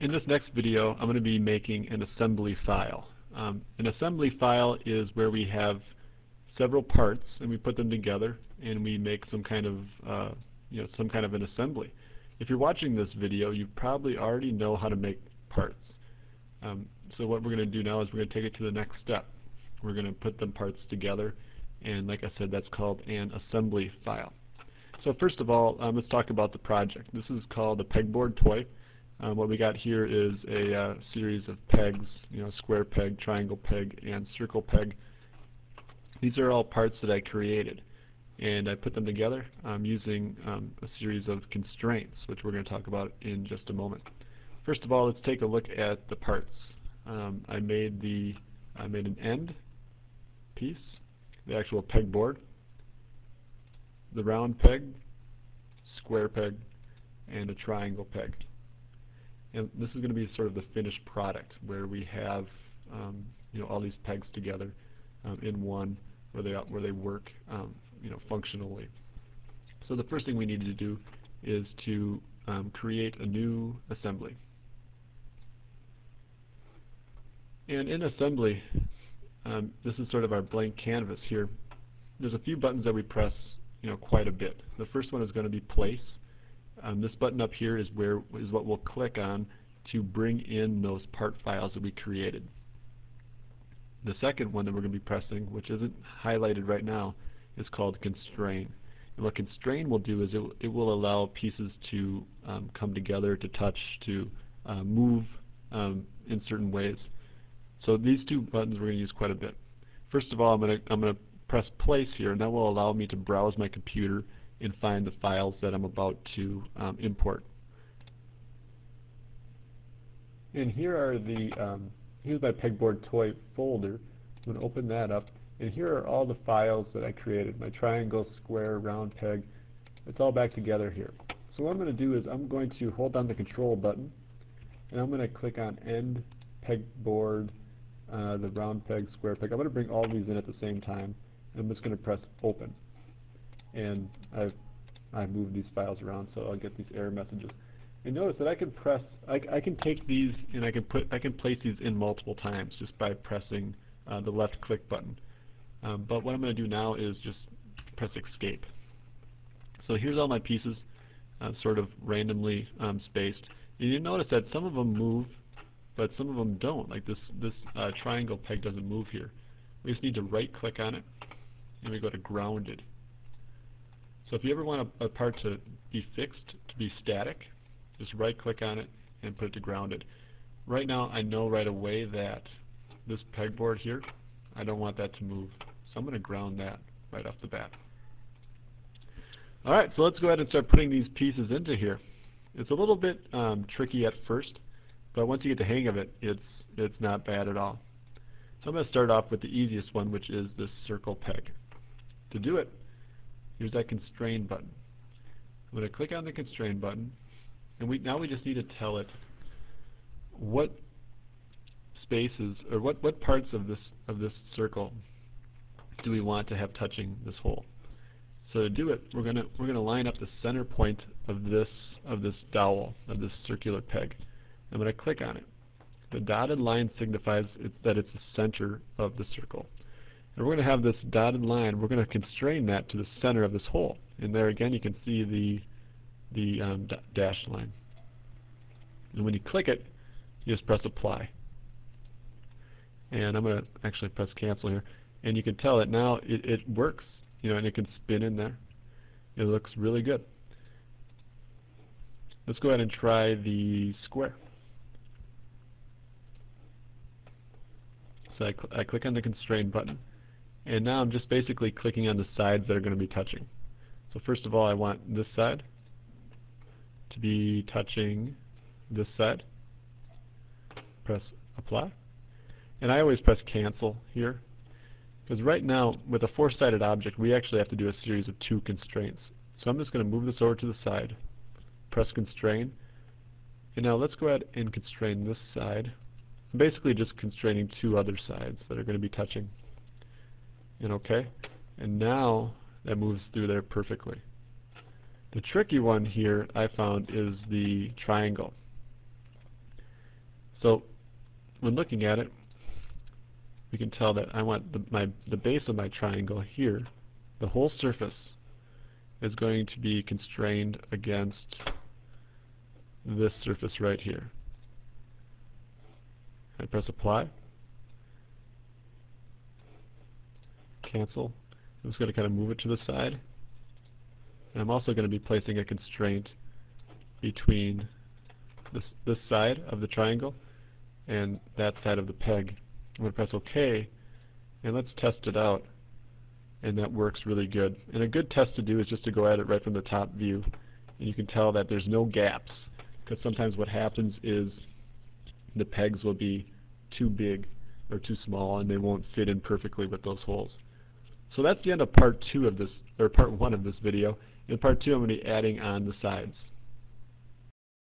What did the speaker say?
In this next video, I'm going to be making an assembly file. Um, an assembly file is where we have several parts and we put them together and we make some kind of uh, you know some kind of an assembly. If you're watching this video, you probably already know how to make parts. Um, so what we're going to do now is we're going to take it to the next step. We're going to put them parts together and like I said that's called an assembly file. So first of all, um, let's talk about the project. This is called a pegboard toy. Um, what we got here is a uh, series of pegs, you know, square peg, triangle peg, and circle peg. These are all parts that I created. And I put them together um, using um, a series of constraints, which we're going to talk about in just a moment. First of all, let's take a look at the parts. Um, I made the I made an end piece, the actual pegboard, the round peg, square peg, and a triangle peg. And this is going to be sort of the finished product where we have um, you know all these pegs together um, in one where they where they work um, you know functionally. So the first thing we need to do is to create a new assembly. And in assembly, um, this is sort of our blank canvas here. There's a few buttons that we press you know quite a bit. The first one is going to be place. Um, this button up here is where is what we'll click on to bring in those part files that we created. The second one that we're going to be pressing, which isn't highlighted right now, is called constrain. And what constrain will do is it, it will allow pieces to um, come together, to touch, to uh, move um, in certain ways. So these two buttons we're going to use quite a bit. First of all, I'm going to I'm going to press place here, and that will allow me to browse my computer and find the files that I'm about to um, import. And here are the, um, here's my pegboard toy folder. I'm going to open that up. And here are all the files that I created, my triangle, square, round peg. It's all back together here. So what I'm going to do is I'm going to hold down the control button and I'm going to click on end, pegboard, uh, the round peg, square peg. I'm going to bring all these in at the same time. I'm just going to press open and I've, I've moved these files around so I'll get these error messages. And notice that I can press, I, I can take these and I can put, I can place these in multiple times just by pressing uh, the left click button. Um, but what I'm going to do now is just press escape. So here's all my pieces, uh, sort of randomly um, spaced. And you notice that some of them move, but some of them don't. Like this, this uh, triangle peg doesn't move here. We just need to right click on it and we go to grounded. So if you ever want a, a part to be fixed, to be static, just right click on it and put it to grounded. Right now I know right away that this pegboard here, I don't want that to move. So I'm going to ground that right off the bat. Alright, so let's go ahead and start putting these pieces into here. It's a little bit um, tricky at first, but once you get the hang of it, it's, it's not bad at all. So I'm going to start off with the easiest one, which is this circle peg. To do it, here's that constrain button. I'm going to click on the constrain button, and we now we just need to tell it what spaces or what what parts of this of this circle do we want to have touching this hole. So to do it, we're gonna we're gonna line up the center point of this of this dowel of this circular peg. I'm gonna click on it. The dotted line signifies it, that it's the center of the circle. And we're going to have this dotted line, we're going to constrain that to the center of this hole. And there again you can see the, the um, dashed line. And when you click it, you just press apply. And I'm going to actually press cancel here. And you can tell that now it, it works, you know, and it can spin in there. It looks really good. Let's go ahead and try the square. So I, cl I click on the constrain button. And now I'm just basically clicking on the sides that are going to be touching. So first of all, I want this side to be touching this side. Press apply. And I always press cancel here. Because right now, with a four-sided object, we actually have to do a series of two constraints. So I'm just going to move this over to the side, press constrain, and now let's go ahead and constrain this side. I'm basically just constraining two other sides that are going to be touching and OK. And now that moves through there perfectly. The tricky one here I found is the triangle. So when looking at it, we can tell that I want the, my, the base of my triangle here, the whole surface, is going to be constrained against this surface right here. I press apply, cancel. I'm just going to kind of move it to the side. And I'm also going to be placing a constraint between this, this side of the triangle and that side of the peg. I'm going to press OK, and let's test it out. And that works really good. And a good test to do is just to go at it right from the top view. And you can tell that there's no gaps, because sometimes what happens is the pegs will be too big or too small, and they won't fit in perfectly with those holes. So that's the end of part two of this, or part one of this video. In part two, I'm going to be adding on the sides.